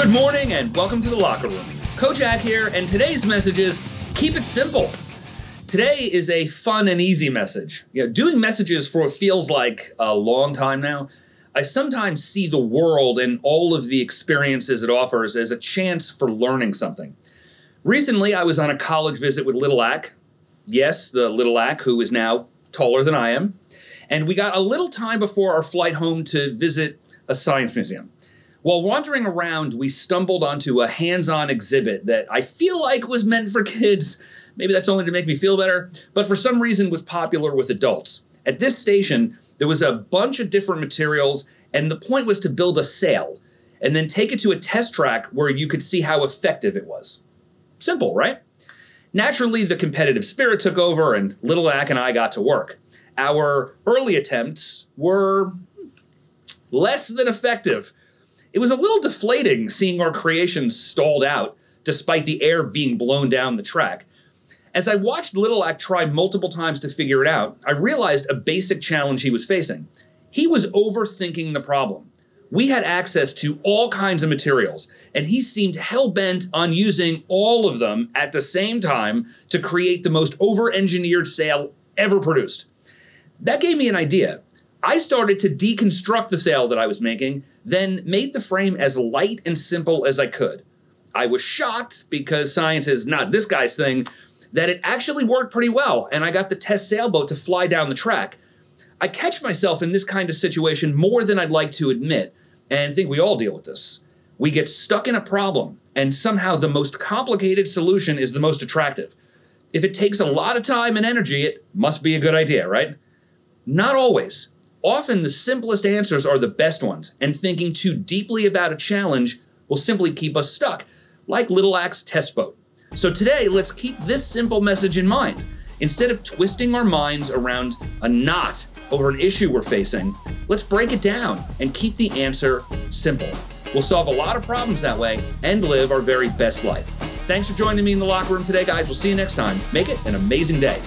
Good morning and welcome to the locker room. Coach Ack here, and today's message is keep it simple. Today is a fun and easy message. You know, doing messages for feels like a long time now, I sometimes see the world and all of the experiences it offers as a chance for learning something. Recently, I was on a college visit with Little Ack. Yes, the Little Ack, who is now taller than I am. And we got a little time before our flight home to visit a science museum. While wandering around, we stumbled onto a hands on exhibit that I feel like was meant for kids. Maybe that's only to make me feel better, but for some reason was popular with adults. At this station, there was a bunch of different materials, and the point was to build a sail and then take it to a test track where you could see how effective it was. Simple, right? Naturally, the competitive spirit took over, and Little Ack and I got to work. Our early attempts were less than effective. It was a little deflating seeing our creations stalled out despite the air being blown down the track. As I watched Little Ack try multiple times to figure it out, I realized a basic challenge he was facing. He was overthinking the problem. We had access to all kinds of materials, and he seemed hell bent on using all of them at the same time to create the most over engineered sail ever produced. That gave me an idea. I started to deconstruct the sail that I was making then made the frame as light and simple as I could. I was shocked because science is not this guy's thing, that it actually worked pretty well, and I got the test sailboat to fly down the track. I catch myself in this kind of situation more than I'd like to admit, and I think we all deal with this. We get stuck in a problem, and somehow the most complicated solution is the most attractive. If it takes a lot of time and energy, it must be a good idea, right? Not always. Often the simplest answers are the best ones, and thinking too deeply about a challenge will simply keep us stuck, like Little Ack's test boat. So today, let's keep this simple message in mind. Instead of twisting our minds around a knot over an issue we're facing, let's break it down and keep the answer simple. We'll solve a lot of problems that way and live our very best life. Thanks for joining me in the locker room today, guys. We'll see you next time. Make it an amazing day.